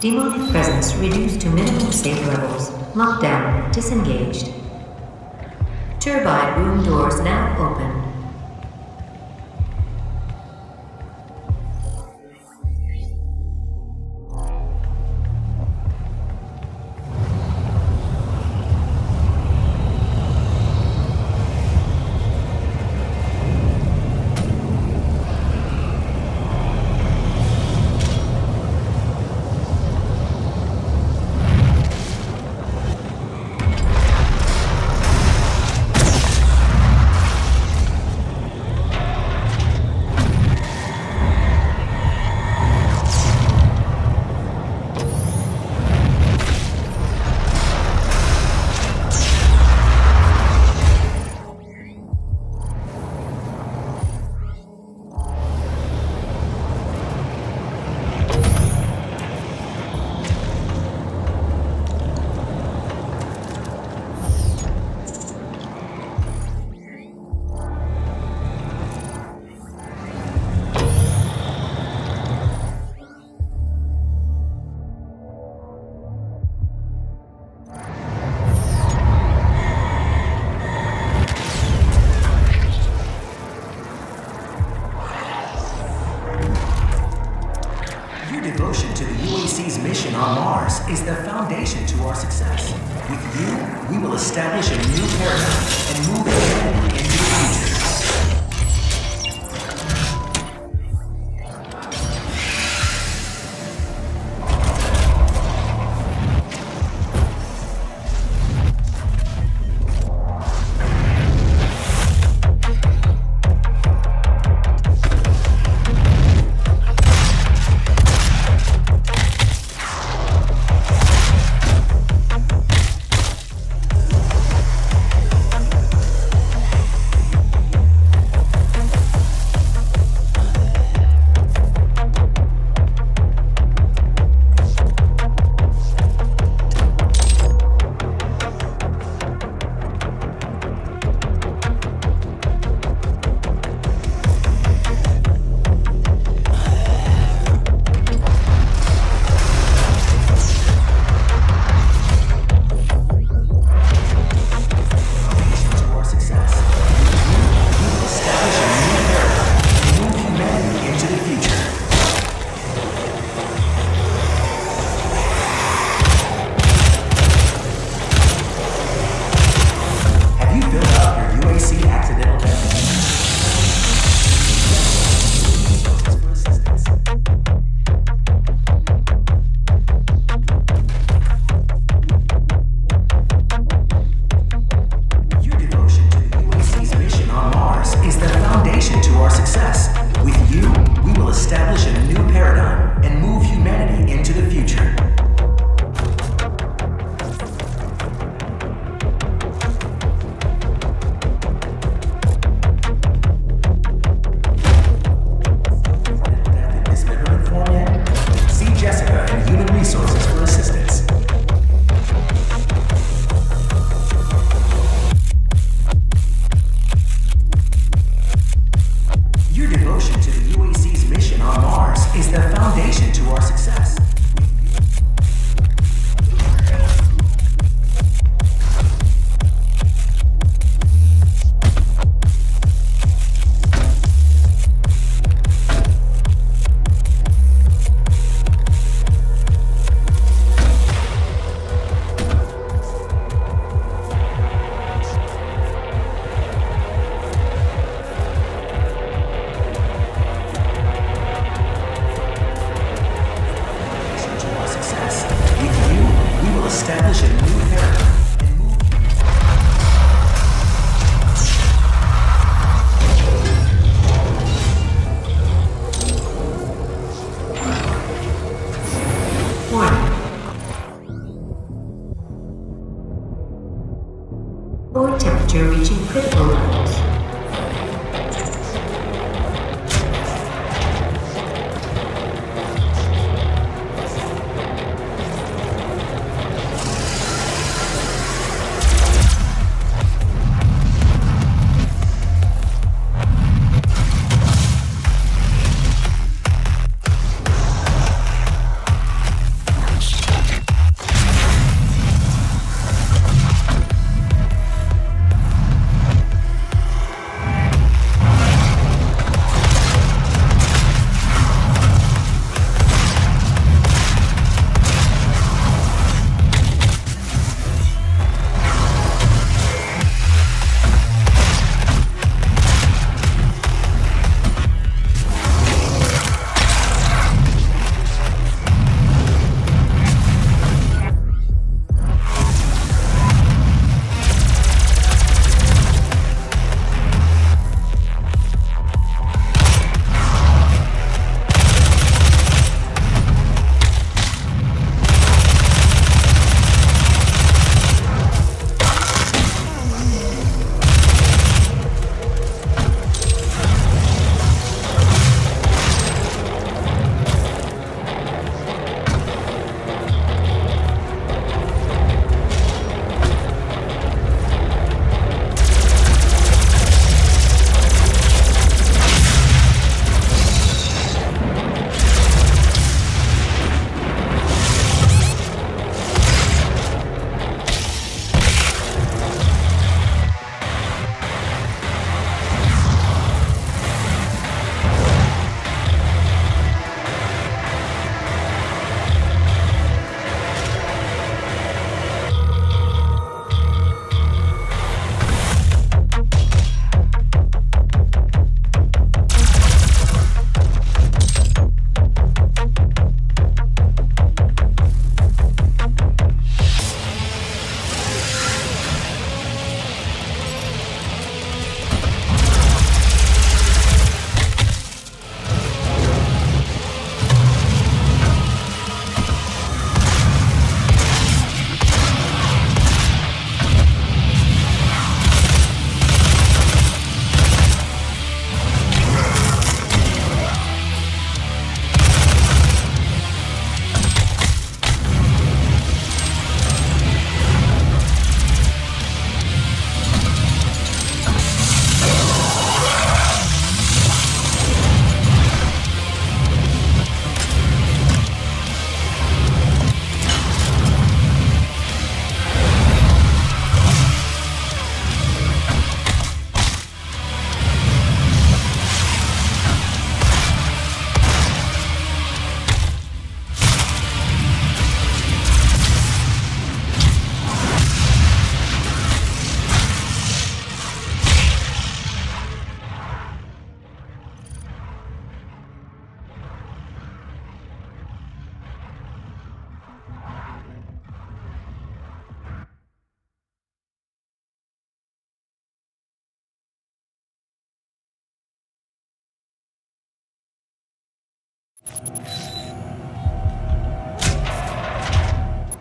Demonic presence reduced to minimum safe levels. Lockdown disengaged. Turbine room doors now open.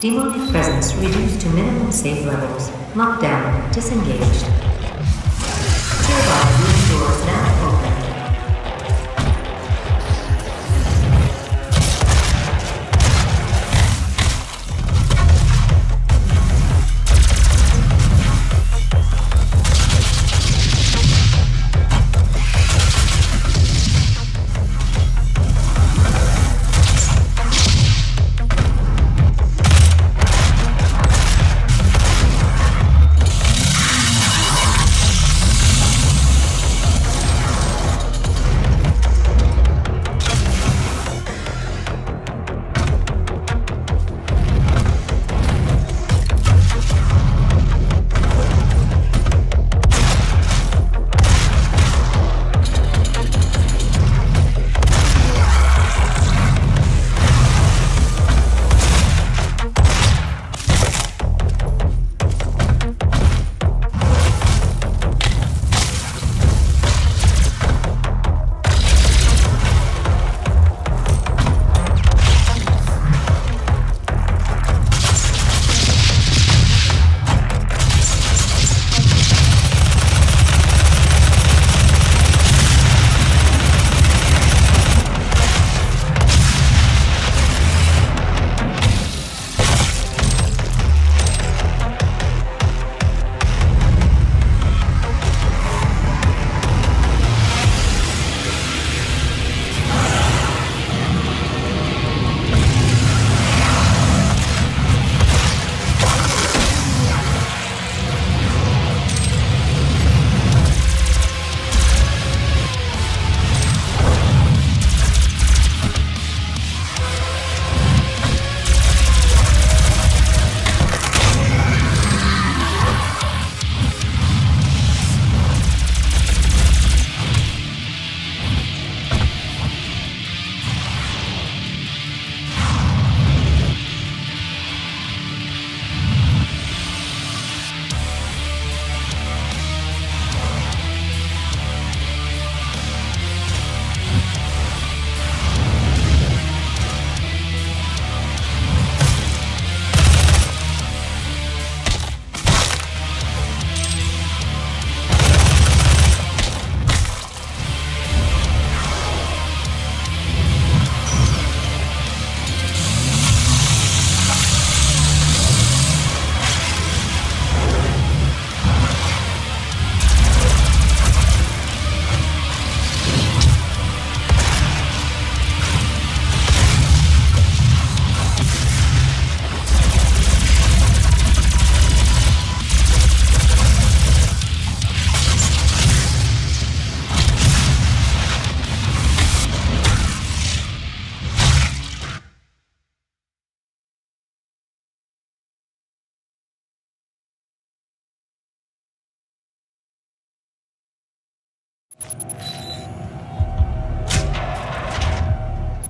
Demonic presence reduced to minimum safe levels. Lockdown disengaged.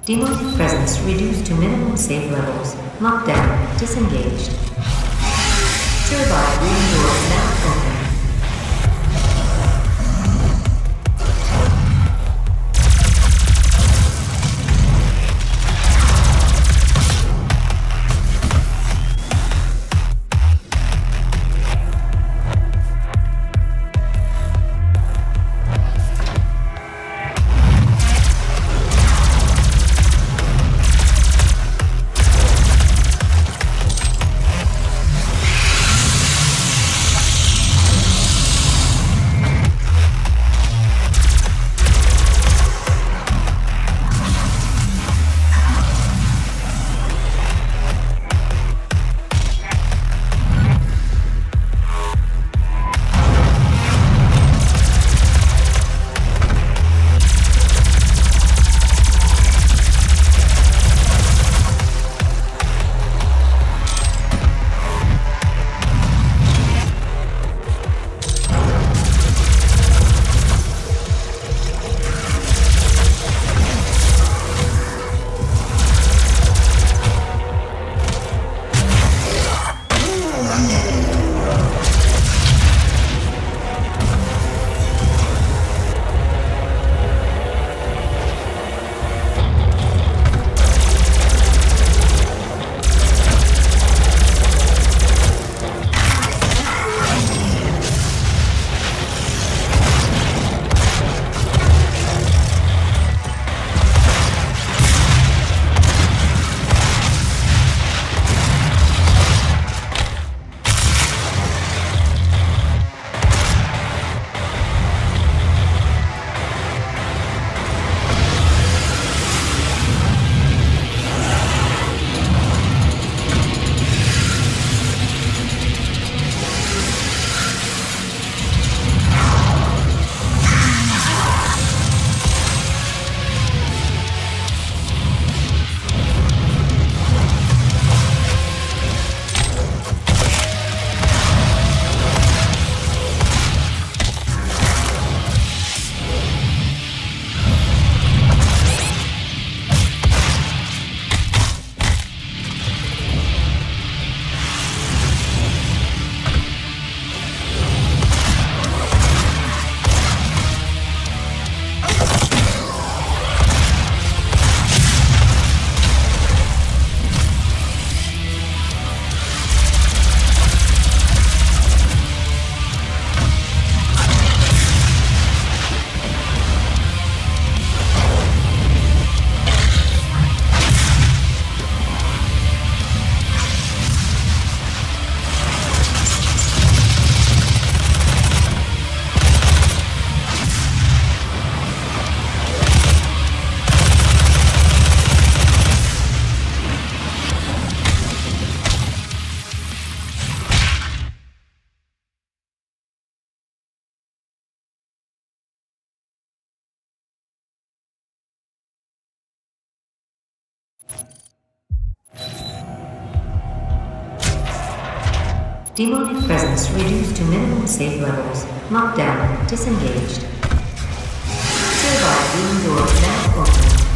Demonic presence reduced to minimum safe levels. Lockdown disengaged. Turbine room now open. Demonic presence reduced to minimum safe levels. Lockdown disengaged. Nearby beam doors now open.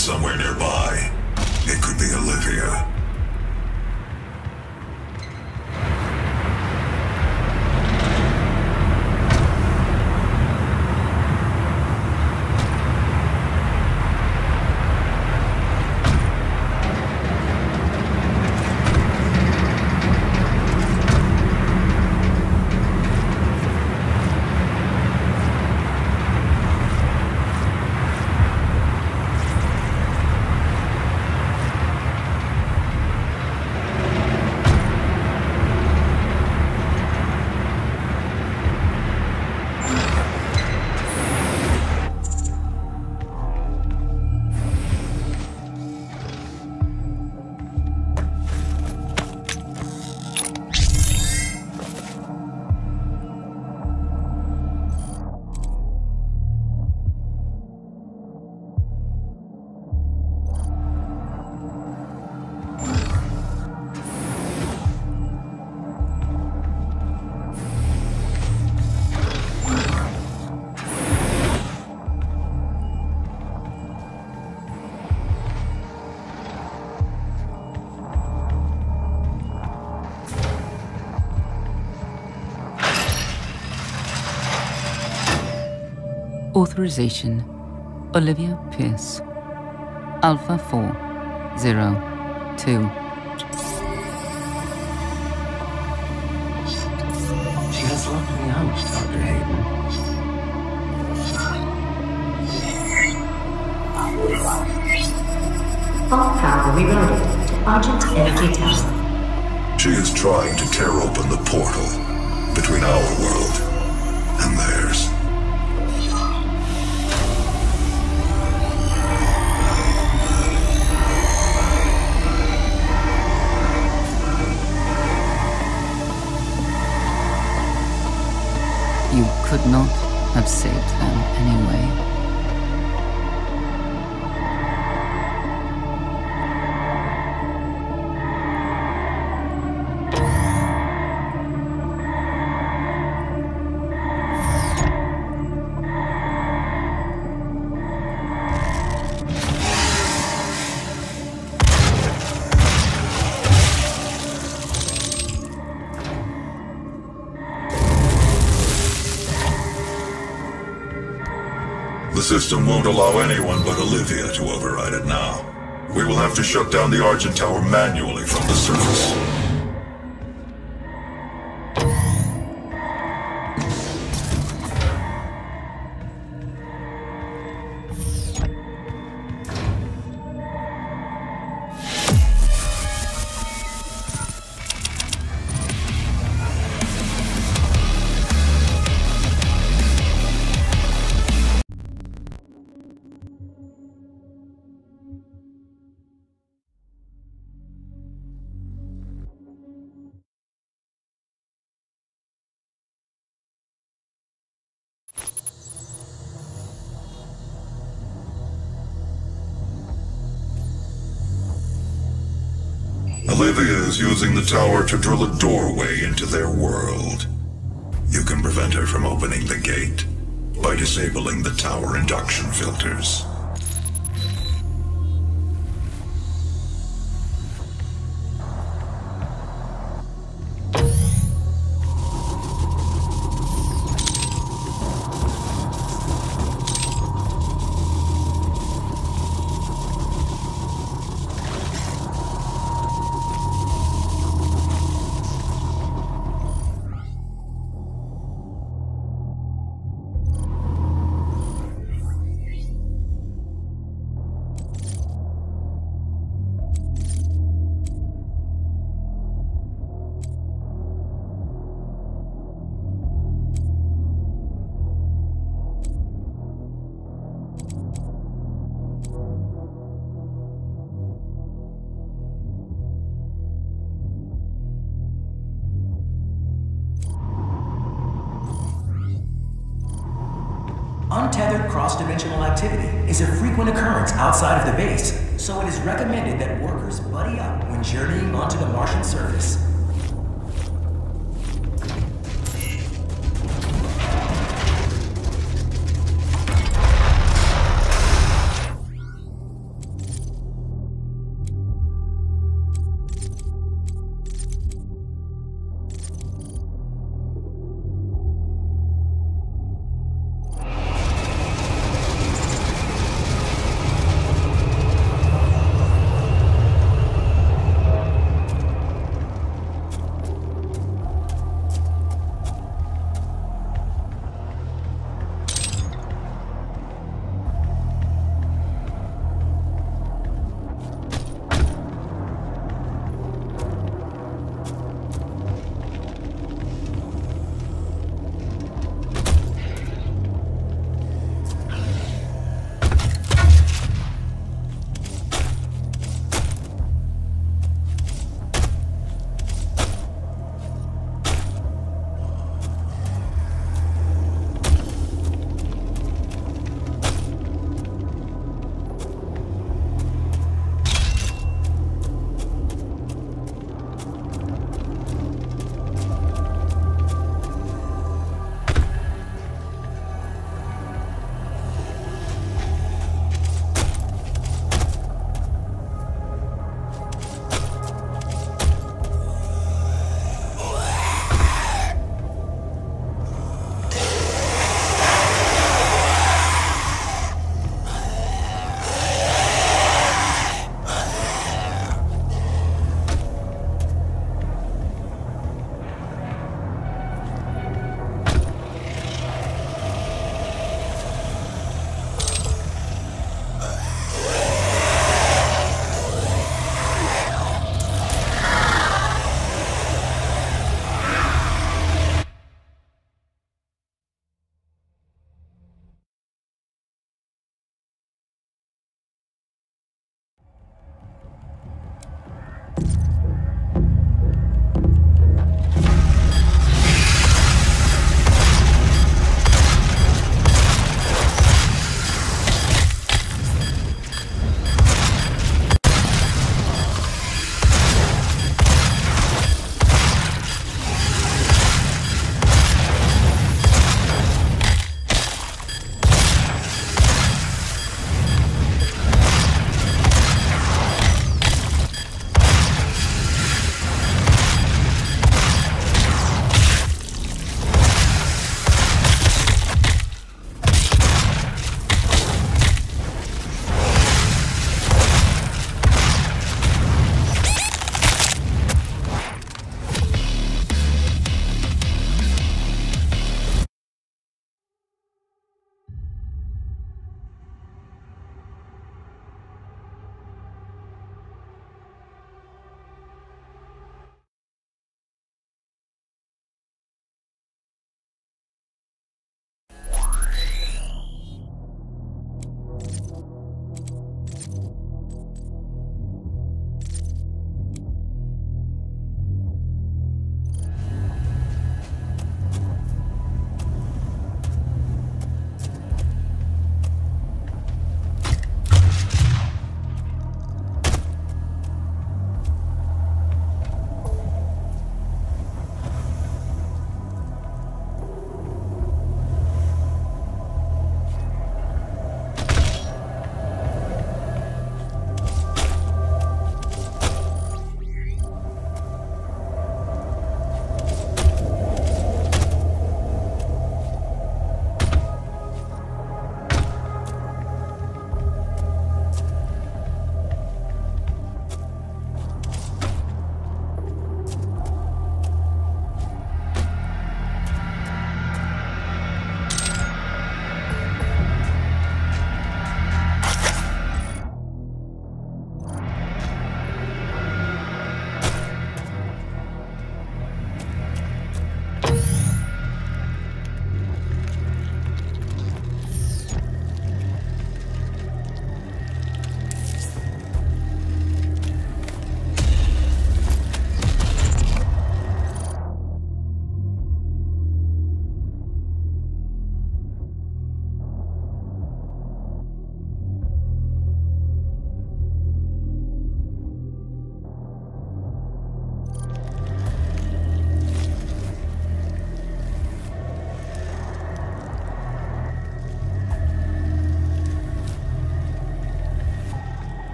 Somewhere nearby. It could be Olivia. Authorization Olivia Pierce. Alpha 402. You could not have saved them anyway. System won't allow anyone but Olivia to override it now. We will have to shut down the Argent Tower manually from the surface. Tower to drill a doorway into their world. You can prevent her from opening the gate by disabling the tower induction filters. Frequent occurrence outside of the base, so it is recommended that workers buddy up when journeying onto the Martian surface.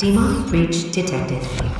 Demonic breach detected.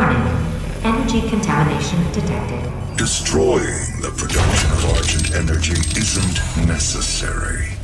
Energy contamination detected. Destroying the production of Argent energy isn't necessary.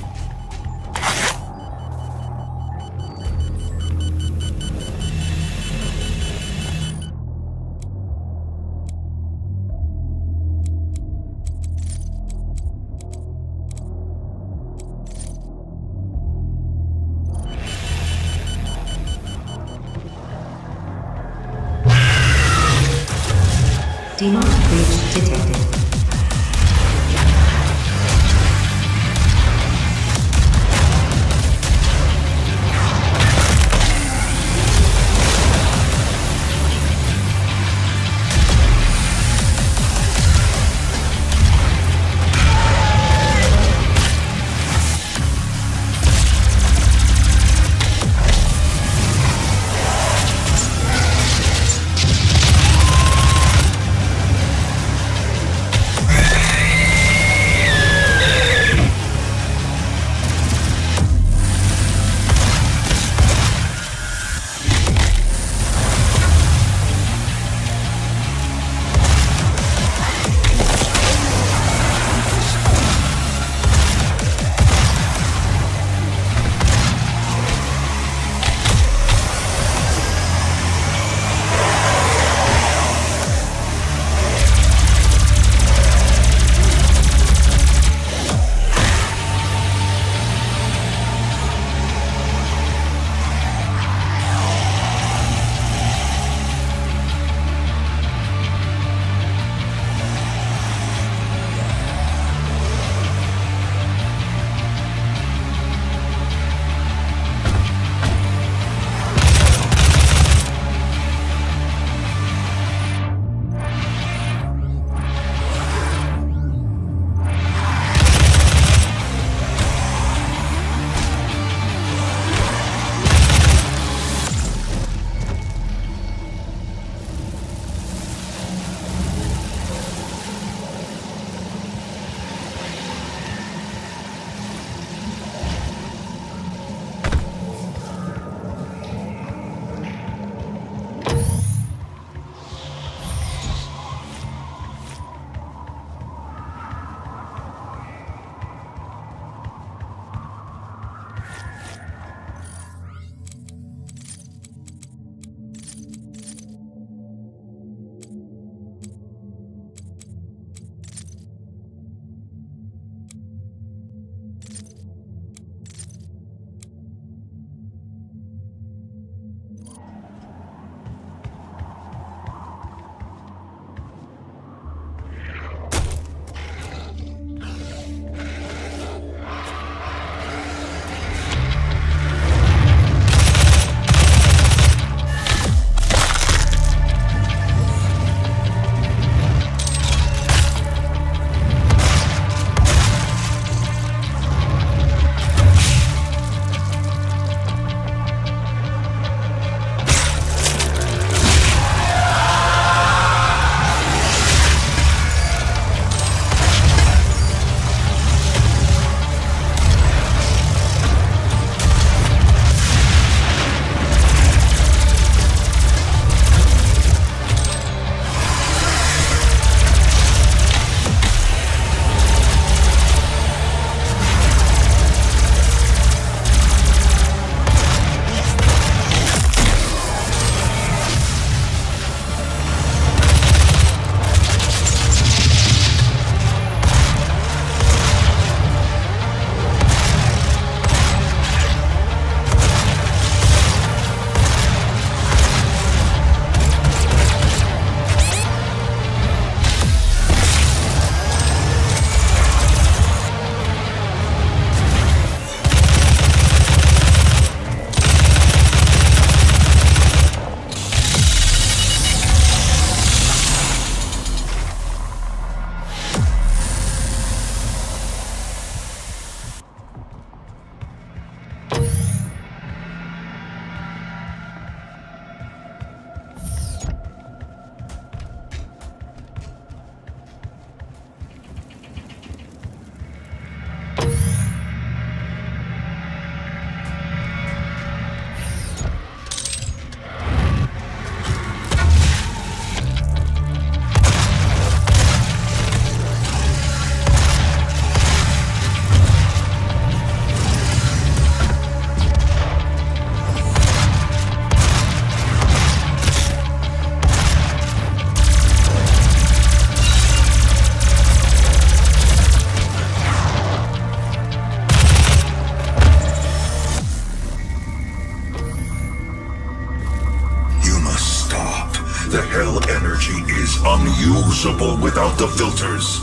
Filters.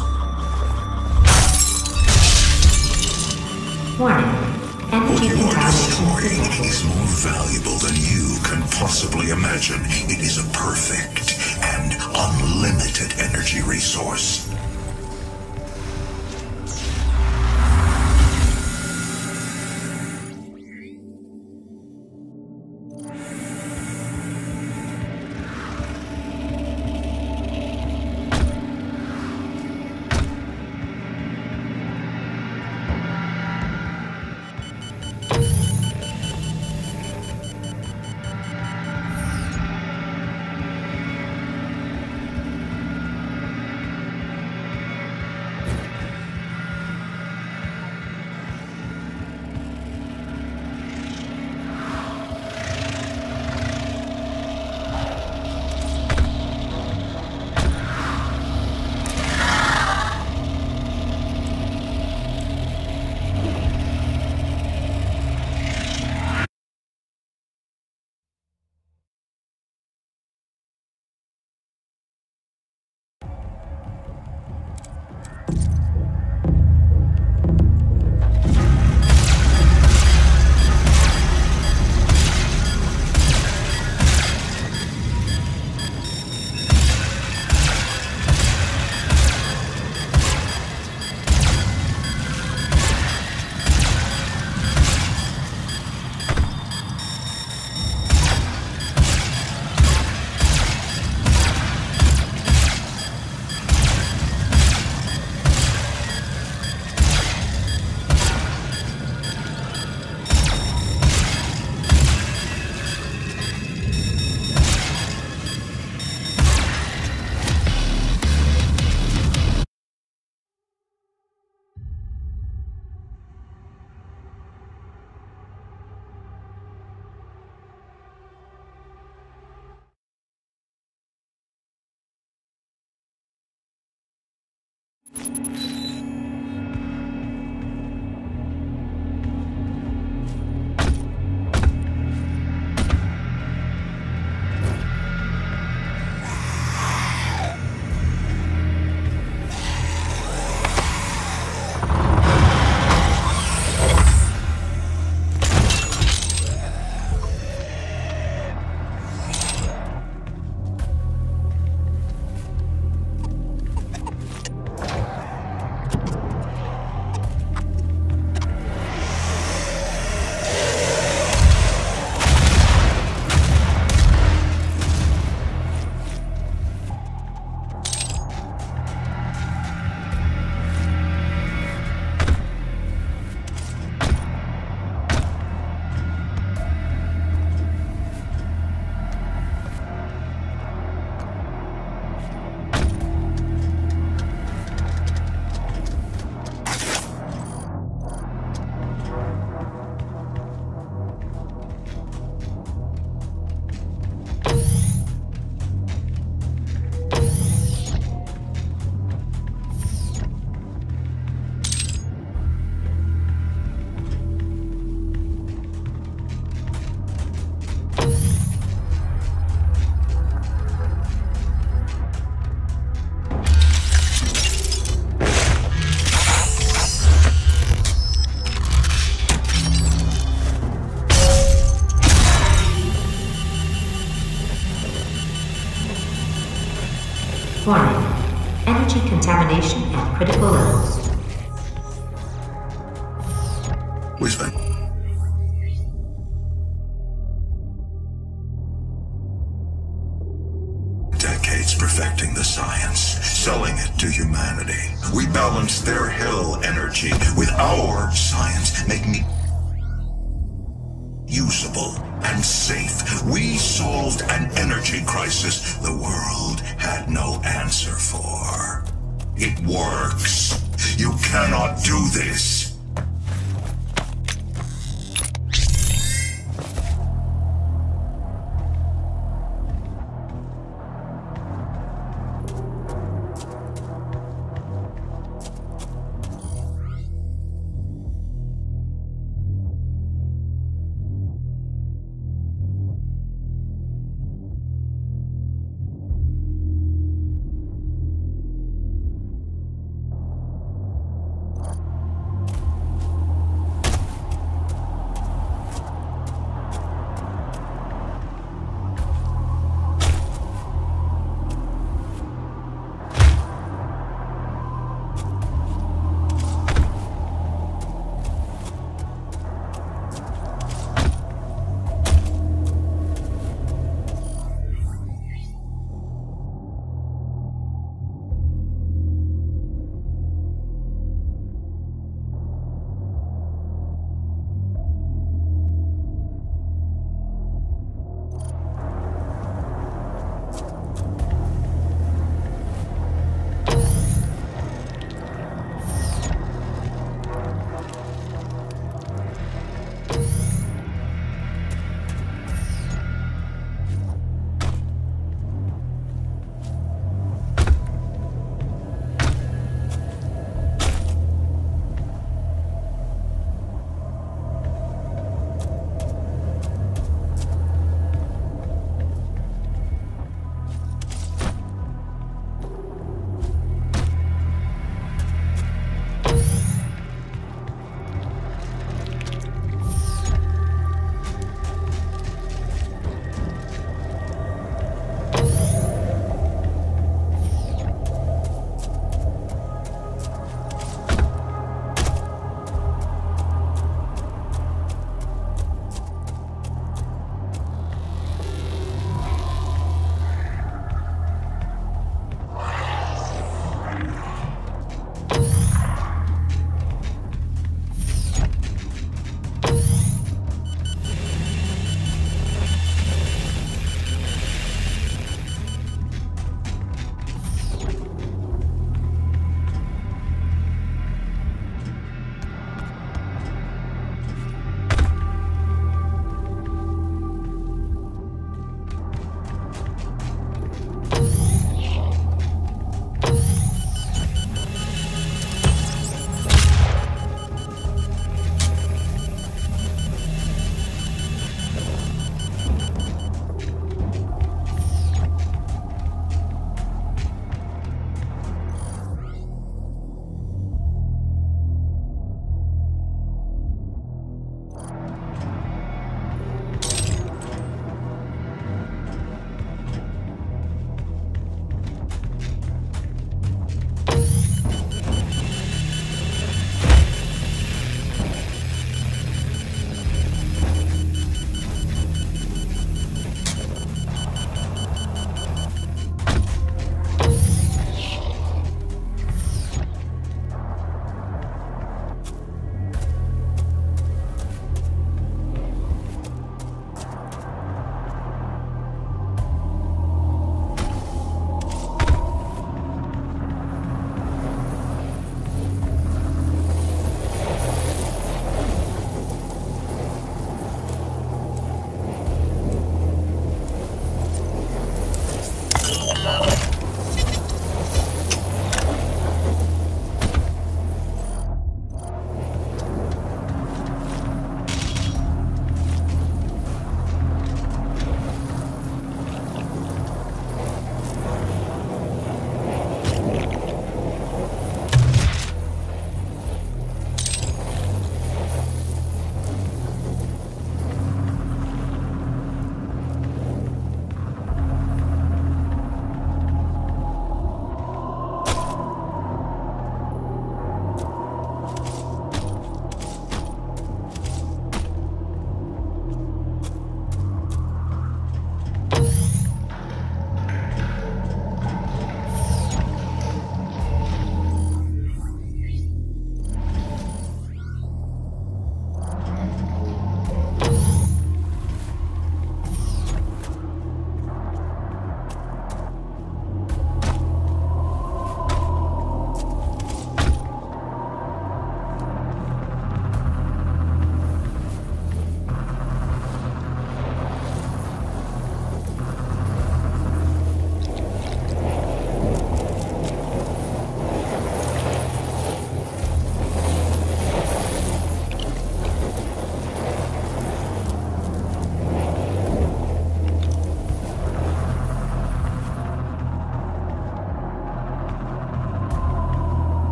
Contamination at critical levels.